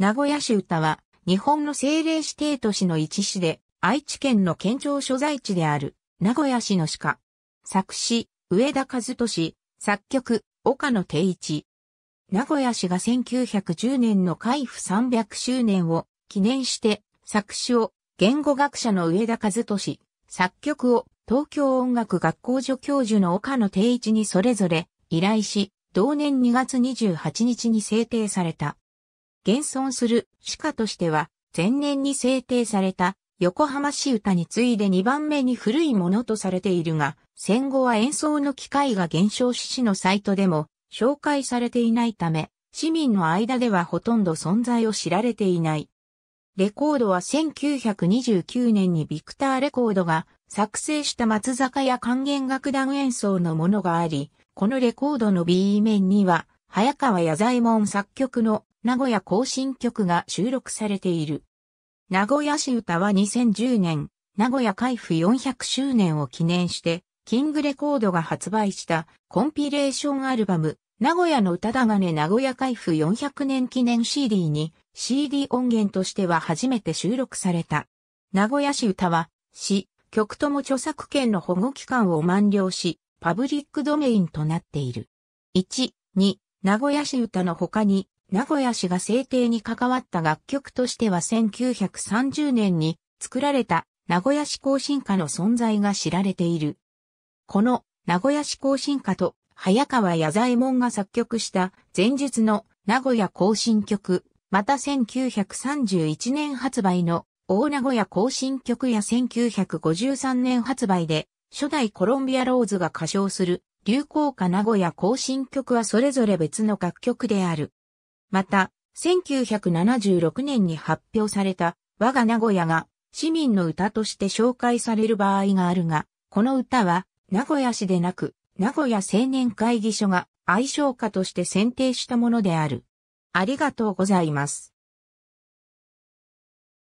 名古屋市歌は、日本の政令指定都市の一市で、愛知県の県庁所在地である、名古屋市の鹿。作詞、上田和俊、作曲、岡野定一。名古屋市が1910年の海部300周年を記念して、作詞を言語学者の上田和俊、作曲を東京音楽学校助教授の岡野定一にそれぞれ依頼し、同年2月28日に制定された。現存する鹿としては、前年に制定された横浜市歌に次いで2番目に古いものとされているが、戦後は演奏の機会が減少し市のサイトでも紹介されていないため、市民の間ではほとんど存在を知られていない。レコードは1929年にビクターレコードが作成した松坂屋管弦楽団演奏のものがあり、このレコードの B 面には、早川弥左衛門作曲の名古屋行進曲が収録されている。名古屋市歌は2010年、名古屋開府400周年を記念して、キングレコードが発売したコンピレーションアルバム、名古屋の歌だがね名古屋開府400年記念 CD に CD 音源としては初めて収録された。名古屋市歌は、市、曲とも著作権の保護期間を満了し、パブリックドメインとなっている。1、2、名古屋市歌の他に、名古屋市が制定に関わった楽曲としては1930年に作られた名古屋市行進歌の存在が知られている。この名古屋市行進歌と早川弥左衛門が作曲した前述の名古屋行進曲、また1931年発売の大名古屋行進曲や1953年発売で初代コロンビアローズが歌唱する流行歌名古屋行進曲はそれぞれ別の楽曲である。また、1976年に発表された我が名古屋が市民の歌として紹介される場合があるが、この歌は名古屋市でなく名古屋青年会議所が愛称歌として選定したものである。ありがとうございます。